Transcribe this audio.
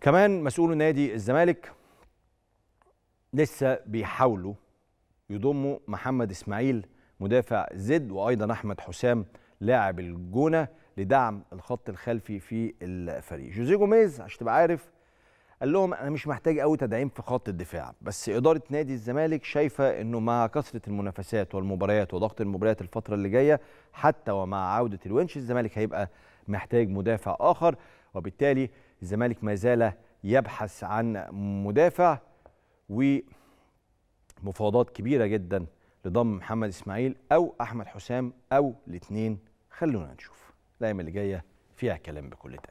كمان مسؤول نادي الزمالك لسه بيحاولوا يضموا محمد إسماعيل مدافع زد وأيضا أحمد حسام لاعب الجونة لدعم الخط الخلفي في الفريق. جوزيه جوميز عشان تبقى عارف قال لهم أنا مش محتاج قوي تدعيم في خط الدفاع بس إدارة نادي الزمالك شايفة إنه مع كثرة المنافسات والمباريات وضغط المباريات الفترة اللي جاية حتى ومع عودة الونش الزمالك هيبقى محتاج مدافع آخر وبالتالي الزمالك ما زال يبحث عن مدافع ومفاوضات كبيرة جدا لضم محمد إسماعيل أو أحمد حسام أو الاثنين. خلونا نشوف. الأيام اللي جاية فيها كلام بكل تأكيد.